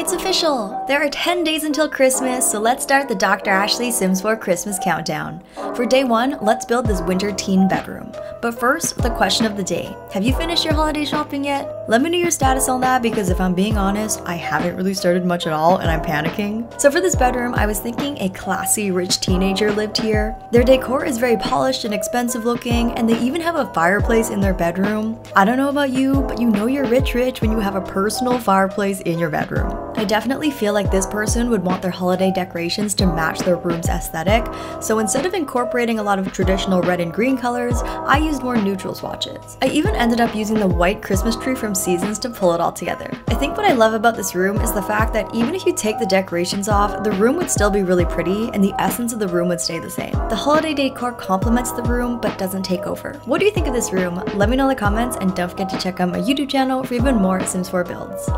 It's official! There are 10 days until Christmas, so let's start the Dr. Ashley Sims 4 Christmas countdown. For day one, let's build this winter teen bedroom. But first, the question of the day. Have you finished your holiday shopping yet? Let me know your status on that because if I'm being honest, I haven't really started much at all and I'm panicking. So for this bedroom, I was thinking a classy rich teenager lived here. Their decor is very polished and expensive looking, and they even have a fireplace in their bedroom. I don't know about you, but you know you're rich rich when you have a personal fireplace in your bedroom. I definitely feel like this person would want their holiday decorations to match their room's aesthetic, so instead of incorporating a lot of traditional red and green colors, I used more neutral swatches. I even ended up using the white Christmas tree from Seasons to pull it all together. I think what I love about this room is the fact that even if you take the decorations off, the room would still be really pretty and the essence of the room would stay the same. The holiday decor complements the room but doesn't take over. What do you think of this room? Let me know in the comments and don't forget to check out my YouTube channel for even more Sims 4 builds.